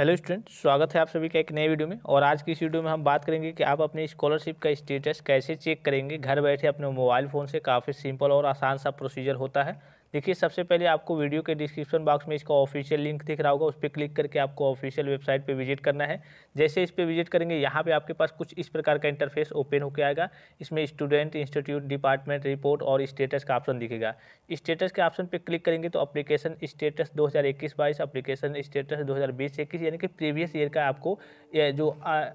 Hello student, स्वागत है आप सभी का एक नए वीडियो में। और आज की इस वीडियो में हम बात करेंगे कि आप अपनी स्कॉलरशिप का स्टेटस कैसे चेक करेंगे। घर बैठे अपने मोबाइल फ़ोन से काफ़ी सिंपल और आसान सा प्रोसीजर होता है। देखिए, सबसे पहले आपको वीडियो के डिस्क्रिप्शन बॉक्स में इसका ऑफिशियल लिंक दिख रहा होगा, उस पर क्लिक करके आपको ऑफिशियल वेबसाइट पे विज़िट करना है। जैसे इस पर विज़िट करेंगे, यहाँ पे आपके पास कुछ इस प्रकार का इंटरफेस ओपन होकर आएगा। इसमें स्टूडेंट, इंस्टीट्यूट, डिपार्टमेंट रिपोर्ट और स्टेटस का ऑप्शन दिखेगा। स्टेटस के ऑप्शन पर क्लिक करेंगे तो अप्लीकेशन स्टेटस दो हज़ार इक्कीस बाईस अप्लीकेशन स्टेटस दो हज़ार बीस इक्कीस यानी कि प्रीवियस ईयर का आपको जो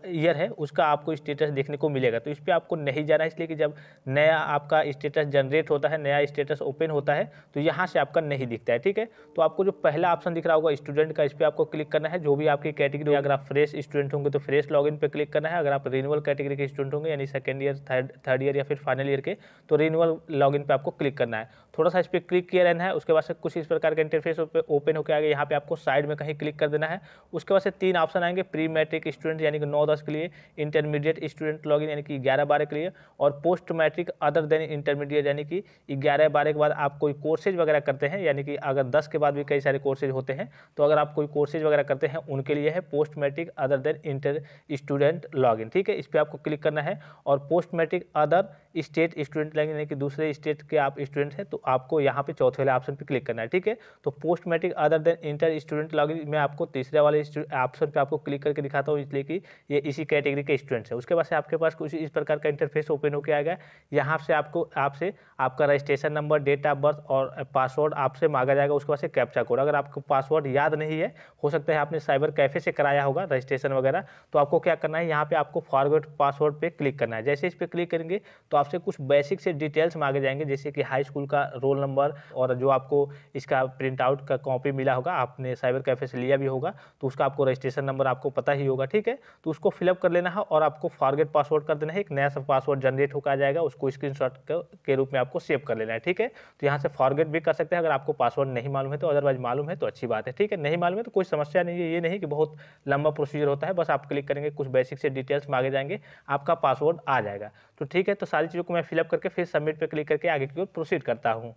ईयर है, उसका आपको स्टेटस देखने को मिलेगा। तो इस पर आपको नहीं जाना इसलिए कि जब नया आपका स्टेटस जनरेट होता है, नया स्टेटस ओपन होता है तो यहाँ से आपका नहीं दिखता है, ठीक है? तो आपको जो पहला ऑप्शन दिख रहा होगा स्टूडेंट का, इस पर आपको क्लिक करना है। जो भी आपकी कैटेगरी अगर आप फ्रेश स्टूडेंट होंगे तो फ्रेश लॉगिन पे क्लिक करना है। अगर आप रिन्यूअल कैटेगरी के स्टूडेंट होंगे, यानी second year third third year या फिर फाइनल ईयर के तो रिन्यूअल लॉगिन पे आपको क्लिक करना है। थोड़ा सा इस पर क्लिक किया रहना है, उसके बाद से कुछ इस प्रकार का इंटरफेस ओपन होकर आगे यहाँ पे आपको साइड में कहीं क्लिक कर देना है। उसके बाद से तीन ऑप्शन आएँगे प्री मैट्रिक स्टूडेंट यानी कि नौ दस के लिए इंटरमीडिएट स्टूडेंट लॉगिन यानी कि ग्यारह बारह के लिए, और post matric other than intermediate यानी कि ग्यारह बारह के बाद आप कोई कोर्सेज वगैरह करते हैं, यानी कि अगर दस के बाद भी कई सारे कोर्सेज होते हैं तो अगर आप कोई कोर्सेज वगैरह करते हैं, उनके लिए है post matric other than inter student login ठीक है? इस पर आपको क्लिक करना है और post matric other state student login यानी कि दूसरे स्टेट के आप स्टूडेंट हैं तो आपको यहाँ पे चौथे वाले ऑप्शन पे क्लिक करना है, ठीक है? तो post matric other than inter student login में आपको तीसरे वाले ऑप्शन पे आपको क्लिक करके दिखाता हूँ, इसलिए कि ये इसी कैटेगरी के स्टूडेंट्स है। उसके बाद आपके पास कुछ इस प्रकार का इंटरफेस ओपन होकर आएगा। यहाँ से आपको, आपसे आपका registration number date of birth और पासवर्ड आपसे मांगा जाएगा, उसके बाद से कैप्चा कोड अगर आपको पासवर्ड याद नहीं है, हो सकता है आपने साइबर कैफ़े से कराया होगा रजिस्ट्रेशन वगैरह तो आपको क्या करना है, यहाँ पे आपको फॉरवर्ड पासवर्ड पे क्लिक करना है। जैसे इस पर क्लिक करेंगे तो आपसे कुछ बेसिक से डिटेल्स मांगे जाएँगे, जैसे कि हाई स्कूल का रोल नंबर और जो आपको इसका प्रिंट आउट का कॉपी मिला होगा, आपने साइबर कैफ़े से लिया भी होगा तो उसका आपको रजिस्ट्रेशन नंबर आपको पता ही होगा, ठीक है? तो उसको फिलअप कर लेना है और आपको फॉरगेट पासवर्ड कर देना है, एक नया पासवर्ड जनरेट होकर आ जाएगा, उसको स्क्रीन के रूप में आपको सेव कर लेना है, ठीक है? तो यहाँ से फॉरगेट भी कर सकते हैं, अगर आपको पासवर्ड नहीं मालूम है तो अदरवाइज़ मालूम है तो अच्छी बात है। ठीक है, नहीं मालूम है तो कोई समस्या नहीं है, ये नहीं कि बहुत लंबा प्रोसीजर होता है, बस आप क्लिक करेंगे, कुछ बेसिक से डिटेल्स मांगे जाएँगे, आपका पासवर्ड आ जाएगा। तो ठीक है तो सारी चीज़ों को मैं फिलअप करके फिर सबमिट पर क्लिक करके आगे की ओर प्रोसीड करता हूँ।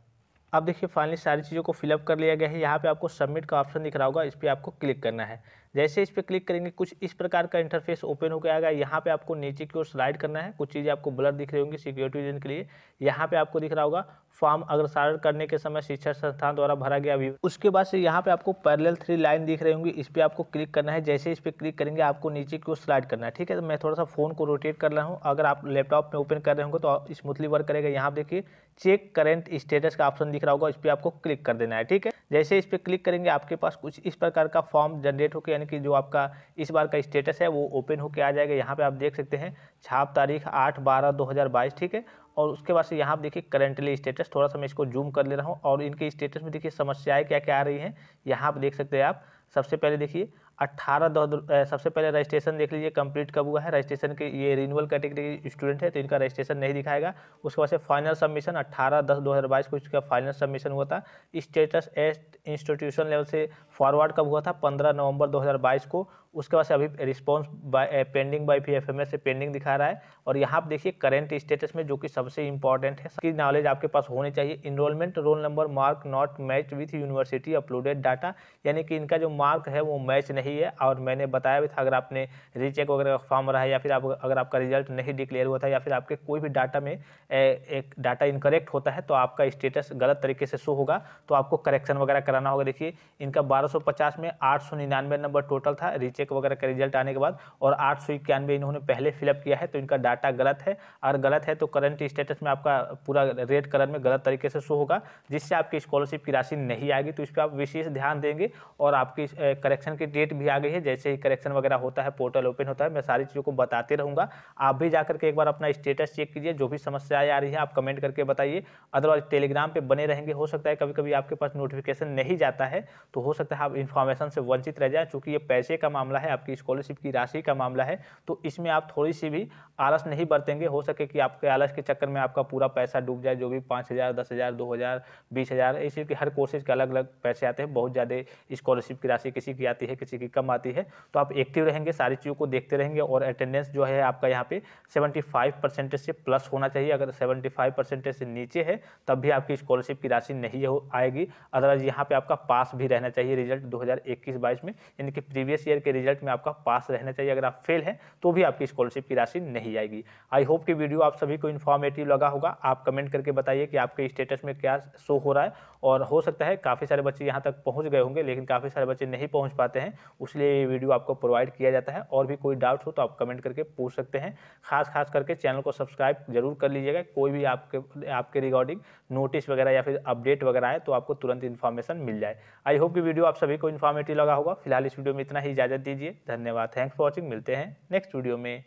अब देखिए फाइनली सारी चीज़ों को फिलअप कर लिया गया है, यहाँ पे आपको सबमिट का ऑप्शन दिख रहा होगा, इस पर आपको क्लिक करना है। जैसे इस पर क्लिक करेंगे, कुछ इस प्रकार का इंटरफेस ओपन होकर आएगा यहाँ पे आपको नीचे की ओर स्लाइड करना है। कुछ चीज़ें आपको ब्लर दिख रही होंगी सिक्योरिटी रीजन के लिए। यहाँ पे आपको दिख रहा होगा फॉर्म अग्रसारण करने के समय शिक्षा संस्थान द्वारा भरा गया भी उसके बाद से यहाँ पे आपको पैरेलल थ्री लाइन दिख रही होंगी, इस पर आपको क्लिक करना है। जैसे इस पर क्लिक करेंगे, आपको नीचे की ओर स्लाइड करना है। ठीक है तो मैं थोड़ा सा फ़ोन को रोटेट कर रहा हूँ। अगर आप लैपटॉप में ओपन कर रहे होंगे तो स्मूथली वर्क करेगा। यहाँ देखिए चेक करेंट स्टेटस का ऑप्शन दिख रहा होगा, इस पर आपको क्लिक कर देना है। ठीक है? जैसे इस पर क्लिक करेंगे, आपके पास कुछ इस प्रकार का फॉर्म जनरेट होकर यानी कि जो आपका इस बार का स्टेटस है, वो ओपन होकर आ जाएगा। यहाँ पे आप देख सकते हैं, छाप तारीख आठ बारह दो ठीक है? और उसके बाद से यहाँ आप देखिए करेंटली स्टेटस थोड़ा सा मैं इसको जूम कर ले रहा हूँ। और इनके स्टेटस में देखिए समस्याएँ क्या क्या आ रही हैं, यहाँ आप देख सकते हैं आप। सबसे पहले देखिए अट्ठारह दो सबसे पहले रजिस्ट्रेशन देख लीजिए कंप्लीट कब हुआ है? रजिस्ट्रेशन के ये रिन्यूअल कैटेगरी स्टूडेंट है तो इनका रजिस्ट्रेशन नहीं दिखाएगा। उसके बाद से फाइनल सबमिशन अट्ठारह दस दो हज़ार बाईस को इसका फाइनल सबमिशन हुआ था। स्टेटस एस्ट इंस्टीट्यूशन लेवल से फॉरवर्ड कब हुआ था? पंद्रह नवंबर 2022 को। उसके बाद से अभी response by pending by P F से पेंडिंग दिखा रहा है। और यहाँ आप देखिए करेंट स्टेटस में जो कि सबसे इंपॉर्टेंट है इसकी नॉलेज आपके पास होनी चाहिए। Enrolment roll number mark not match with university uploaded data यानी कि इनका जो मार्क है, वो मैच नहीं है। और मैंने बताया भी था, अगर आपने रीचेक वगैरह का फॉर्म रहा है, या फिर आप, अगर आपका रिज़ल्ट नहीं डिक्लेयर हुआ था, या फिर आपके कोई भी डाटा में एक डाटा इनकरेक्ट होता है तो आपका स्टेटस गलत तरीके से शो होगा। तो आपको करेक्शन वगैरह कराना होगा। देखिए, इनका बारह में आठ सौ निन्यानवे नंबर टोटल था। रीचेक वगैरह का रिज़ल्ट आने के बाद, और आठ सौ इक्यानवे इन्होंने पहले फिलअप किया है तो इनका डाटा गलत है। और गलत है तो करंट स्टेटस में आपका पूरा रेड कलर में गलत तरीके से शो होगा, जिससे आपकी स्कॉलरशिप की राशि नहीं आएगी। तो इस पर आप विशेष ध्यान देंगे, और आपकी करेक्शन की डेट भी आ गई है। जैसे ही करेक्शन वगैरह होता है पोर्टल ओपन होता है, मैं सारी चीज़ों को बताते रहूँगा। आप भी जाकर के एक बार अपना स्टेटस चेक कीजिए, जो भी समस्याएँ आ रही है, आप कमेंट करके बताइए। अदरवाइज़ टेलीग्राम पर बने रहेंगे। हो सकता है कभी कभी आपके पास नोटिफिकेशन नहीं जाता है तो हो सकता है आप इन्फॉर्मेशन से वंचित रह जाए, चूँकि ये पैसे का मामला है, आपकी स्कॉलरशिप की राशि का मामला है तो इसमें आप थोड़ी सी भी आलस नहीं बरतेंगे। हो सके कि आपके आलस के चक्कर में आपका पूरा पैसा डूब जाए, जो भी पाँच हज़ार, दस हज़ार, दो हज़ार, बीस हज़ार, इसी के हर कोर्सेज के अलग अलग पैसे आते हैं। बहुत ज़्यादा स्कॉलरशिप की राशि किसी की आती है, किसी की कम आती है तो आप एक्टिव रहेंगे, सारी चीज़ों को देखते रहेंगे और अटेंडेंस जो है आपका यहाँ पे 75 परसेंटेज से प्लस होना चाहिए। अगर 75 परसेंटेज से नीचे है, तब भी आपकी स्कॉलरशिप की राशि नहीं आएगी। अदरवाइज़ यहाँ पे आपका पास भी रहना चाहिए रिज़ल्ट दो हज़ार में, यानी कि प्रीवियस ईयर के रिज़ल्ट में आपका पास रहना चाहिए। अगर आप फेल हैं तो भी आपकी स्कॉलरशिप की राशि नहीं आएगी आई होप कि वीडियो आप सभी को इन्फॉर्मेटिव लगा होगा। आप कमेंट करके बताइए कि आपके स्टेटस में क्या शो हो रहा है। और हो सकता है काफ़ी सारे बच्चे यहाँ तक पहुँच गए होंगे, लेकिन काफ़ी सारे बच्चे नहीं पहुँच पाते हैं। उसलिए ये वीडियो आपको प्रोवाइड किया जाता है। और भी कोई डाउट हो तो आप कमेंट करके पूछ सकते हैं। खास खास करके चैनल को सब्सक्राइब ज़रूर कर लीजिएगा। कोई भी आपके आपके रिगार्डिंग नोटिस वगैरह या फिर अपडेट वगैरह आए तो आपको तुरंत इन्फॉर्मेशन मिल जाए। आई होप कि वीडियो आप सभी को इन्फॉर्मेटिव लगा होगा। फ़िलहाल इस वीडियो में इतना ही। इजाज़त दीजिए। धन्यवाद। थैंक्स फॉर वॉचिंग मिलते हैं नेक्स्ट वीडियो में।